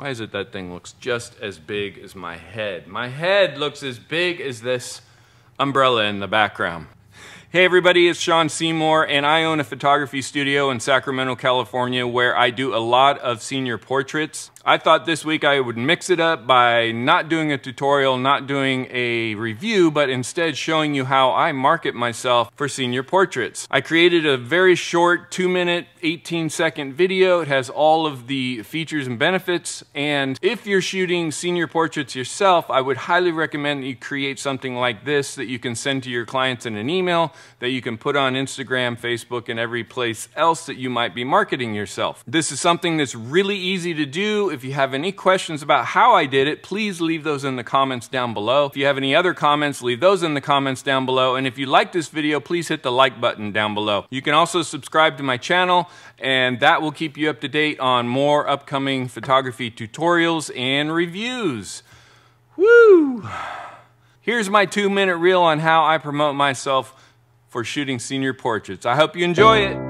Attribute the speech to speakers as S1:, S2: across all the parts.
S1: Why is it that thing looks just as big as my head? My head looks as big as this umbrella in the background. Hey everybody, it's Sean Seymour and I own a photography studio in Sacramento, California where I do a lot of senior portraits. I thought this week I would mix it up by not doing a tutorial, not doing a review, but instead showing you how I market myself for senior portraits. I created a very short 2 minute, 18 second video. It has all of the features and benefits and if you're shooting senior portraits yourself, I would highly recommend that you create something like this that you can send to your clients in an email that you can put on Instagram, Facebook, and every place else that you might be marketing yourself. This is something that's really easy to do. If you have any questions about how I did it, please leave those in the comments down below. If you have any other comments, leave those in the comments down below. And if you like this video, please hit the like button down below. You can also subscribe to my channel, and that will keep you up to date on more upcoming photography tutorials and reviews. Woo! Here's my two minute reel on how I promote myself for shooting senior portraits. I hope you enjoy it.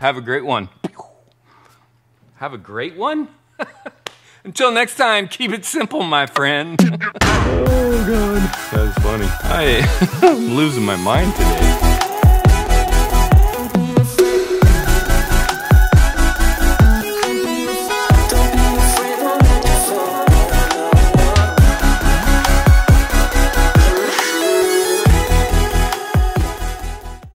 S1: Have a great one. Have a great one? Until next time, keep it simple, my friend. oh, God. That was funny. I, I'm losing my mind today.